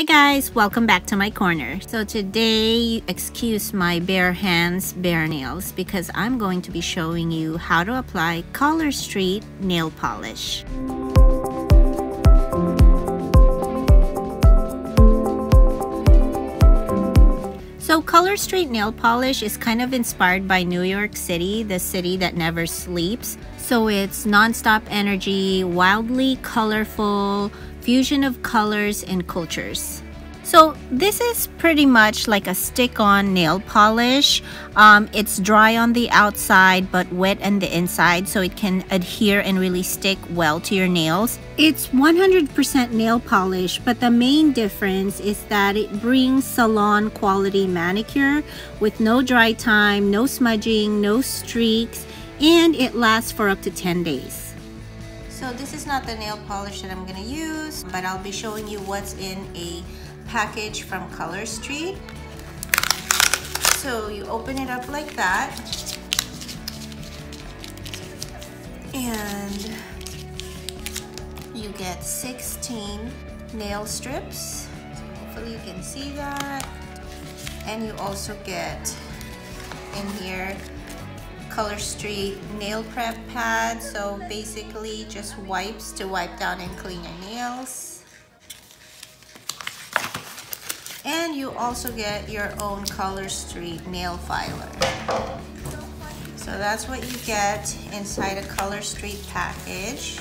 Hi guys, welcome back to my corner. So today, excuse my bare hands, bare nails, because I'm going to be showing you how to apply Color Street nail polish. So Color Street nail polish is kind of inspired by New York City, the city that never sleeps. So it's non-stop energy, wildly colorful, fusion of colors and cultures. So this is pretty much like a stick-on nail polish. Um, it's dry on the outside but wet on the inside so it can adhere and really stick well to your nails. It's 100% nail polish but the main difference is that it brings salon quality manicure with no dry time, no smudging, no streaks, and it lasts for up to 10 days. So this is not the nail polish that I'm gonna use, but I'll be showing you what's in a package from Color Street. So you open it up like that. And you get 16 nail strips. Hopefully you can see that. And you also get in here Color Street nail prep pad. So basically just wipes to wipe down and clean your nails. And you also get your own Color Street nail filer. So that's what you get inside a Color Street package.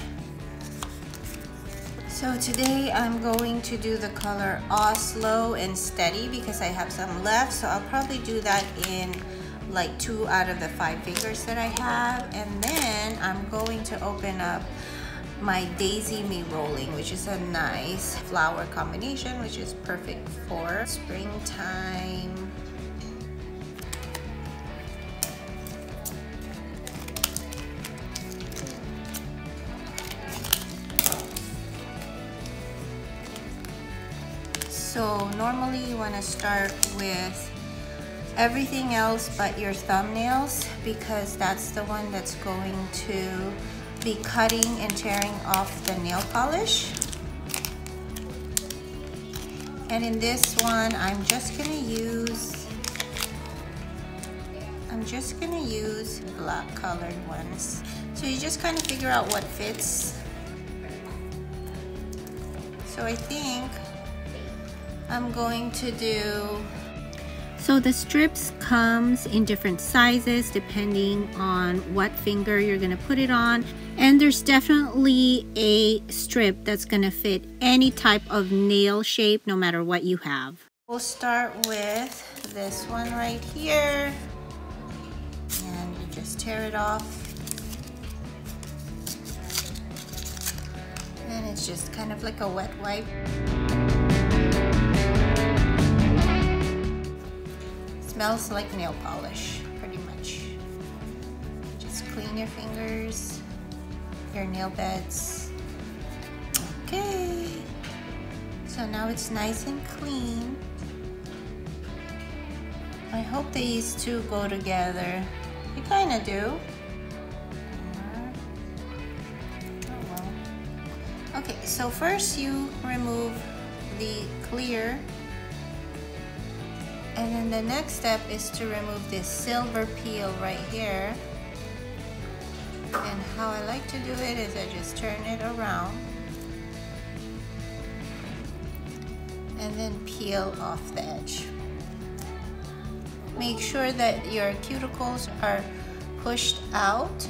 So today I'm going to do the color Oslo and Steady because I have some left. So I'll probably do that in like two out of the five fingers that I have. And then I'm going to open up my Daisy Me Rolling, which is a nice flower combination, which is perfect for springtime. So normally you want to start with everything else but your thumbnails because that's the one that's going to be cutting and tearing off the nail polish. And in this one, I'm just gonna use, I'm just gonna use black colored ones. So you just kind of figure out what fits. So I think I'm going to do so the strips comes in different sizes depending on what finger you're going to put it on. And there's definitely a strip that's going to fit any type of nail shape no matter what you have. We'll start with this one right here. And you just tear it off. And it's just kind of like a wet wipe. Smells like nail polish, pretty much. Just clean your fingers, your nail beds. Okay. So now it's nice and clean. I hope these two go together. You kind of do. Oh. Okay, so first you remove the clear and then the next step is to remove this silver peel right here. And how I like to do it is I just turn it around and then peel off the edge. Make sure that your cuticles are pushed out.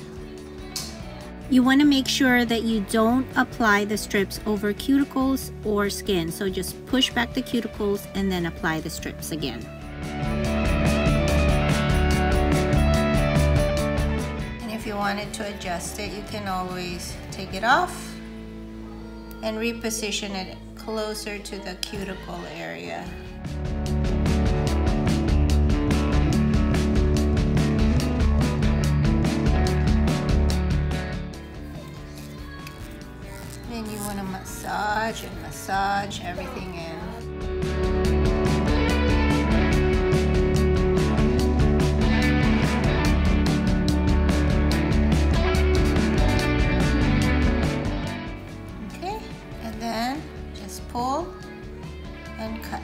You want to make sure that you don't apply the strips over cuticles or skin. So just push back the cuticles and then apply the strips again. Wanted to adjust it, you can always take it off and reposition it closer to the cuticle area. Then you want to massage and massage everything in. And cut.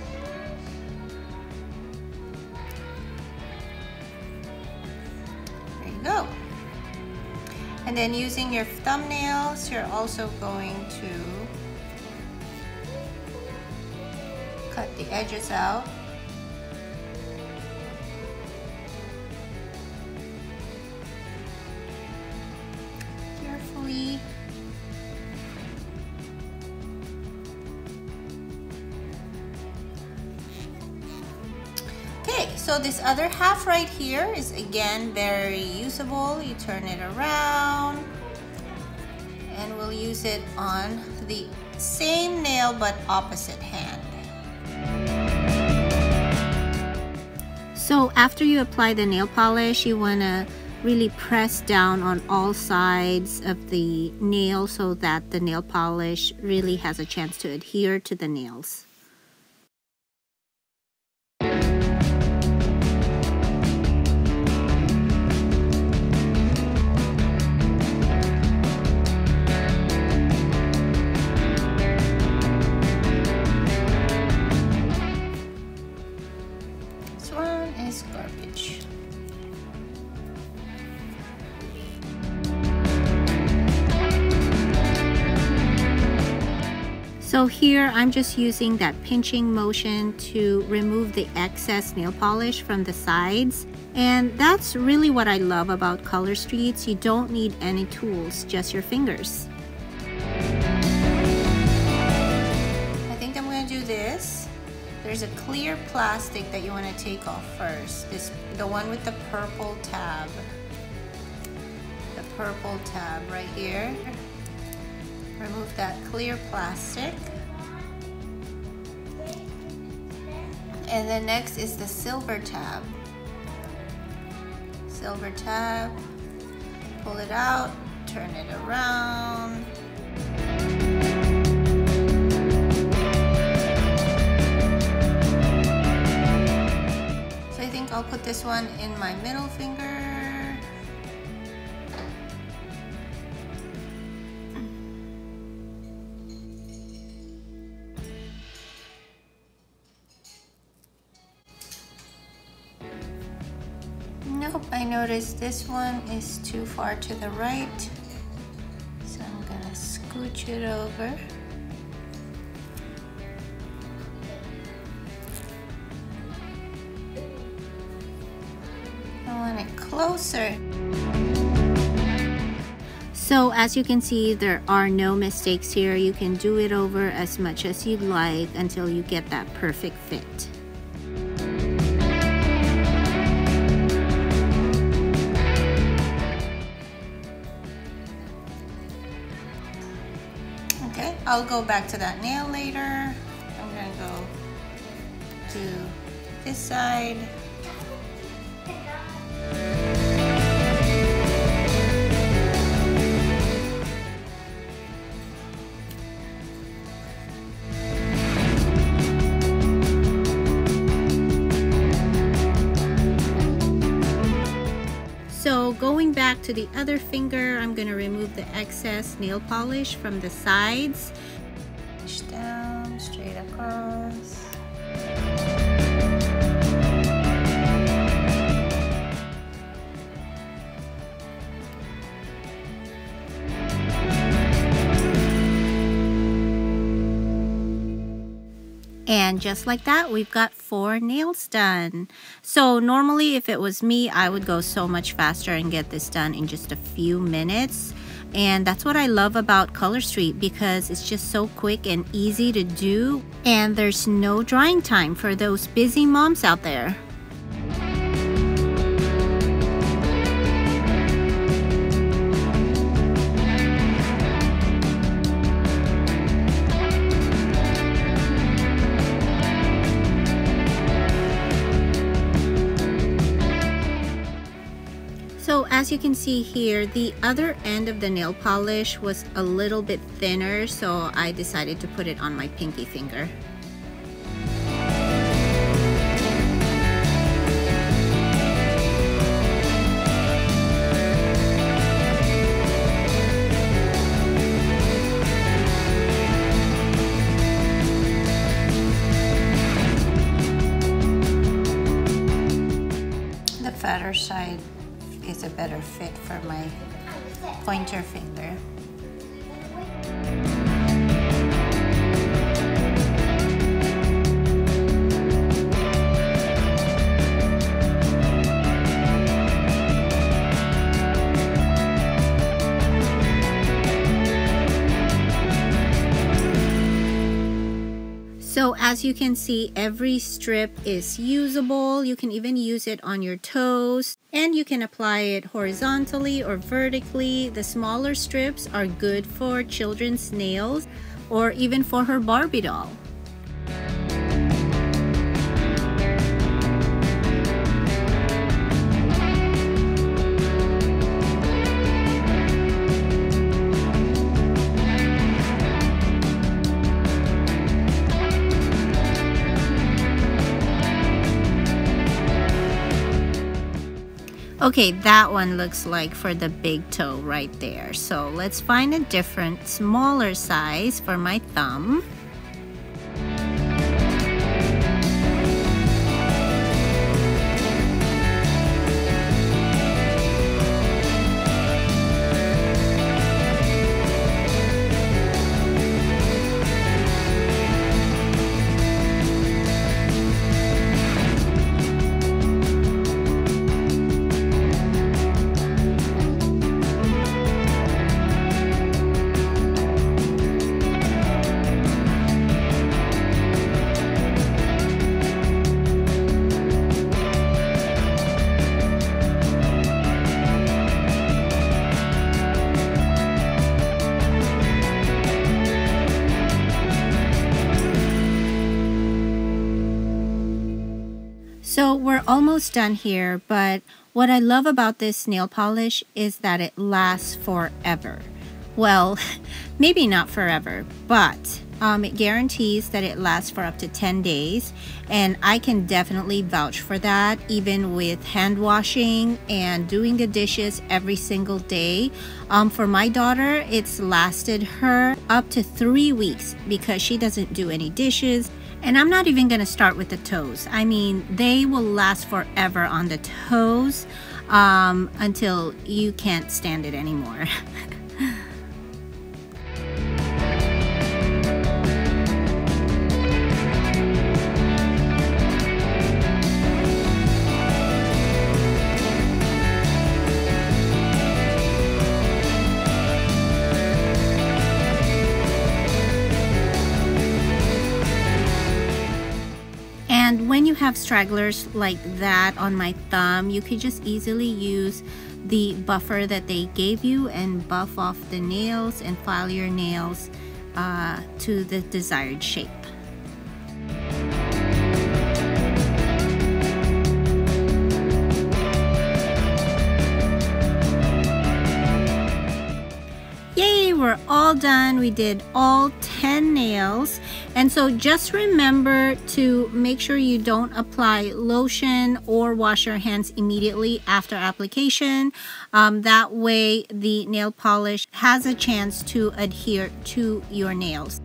There you go. And then using your thumbnails, you're also going to cut the edges out. So this other half right here is again very usable. You turn it around and we'll use it on the same nail but opposite hand. So after you apply the nail polish, you want to really press down on all sides of the nail so that the nail polish really has a chance to adhere to the nails. So here I'm just using that pinching motion to remove the excess nail polish from the sides. And that's really what I love about Color Streets. You don't need any tools, just your fingers. There's a clear plastic that you wanna take off first. This, the one with the purple tab. The purple tab right here. Remove that clear plastic. And then next is the silver tab. Silver tab, pull it out, turn it around. This one in my middle finger. Nope, I noticed this one is too far to the right. So I'm gonna scooch it over. I want it closer. So as you can see, there are no mistakes here. You can do it over as much as you'd like until you get that perfect fit. Okay, I'll go back to that nail later. I'm gonna go to this side. To the other finger, I'm going to remove the excess nail polish from the sides. And just like that, we've got four nails done. So normally if it was me, I would go so much faster and get this done in just a few minutes. And that's what I love about Color Street because it's just so quick and easy to do. And there's no drying time for those busy moms out there. as you can see here, the other end of the nail polish was a little bit thinner, so I decided to put it on my pinky finger. The fatter side a better fit for my pointer finger. As you can see, every strip is usable. You can even use it on your toes and you can apply it horizontally or vertically. The smaller strips are good for children's nails or even for her Barbie doll. Okay, that one looks like for the big toe right there. So let's find a different smaller size for my thumb. Almost done here, but what I love about this nail polish is that it lasts forever. Well, maybe not forever, but um, it guarantees that it lasts for up to 10 days and I can definitely vouch for that even with hand washing and doing the dishes every single day. Um, for my daughter, it's lasted her up to three weeks because she doesn't do any dishes and I'm not even to start with the toes. I mean, they will last forever on the toes um, until you can't stand it anymore. And when you have stragglers like that on my thumb, you could just easily use the buffer that they gave you and buff off the nails and file your nails uh, to the desired shape. All done. We did all 10 nails. And so just remember to make sure you don't apply lotion or wash your hands immediately after application. Um, that way the nail polish has a chance to adhere to your nails.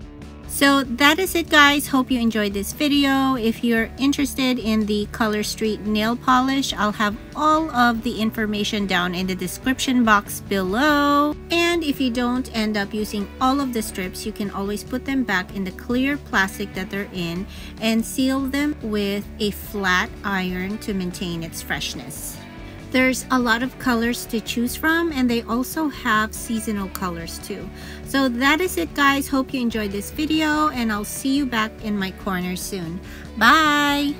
So that is it guys. Hope you enjoyed this video. If you're interested in the Color Street nail polish, I'll have all of the information down in the description box below. And if you don't end up using all of the strips, you can always put them back in the clear plastic that they're in and seal them with a flat iron to maintain its freshness. There's a lot of colors to choose from and they also have seasonal colors too. So that is it guys. Hope you enjoyed this video and I'll see you back in my corner soon. Bye!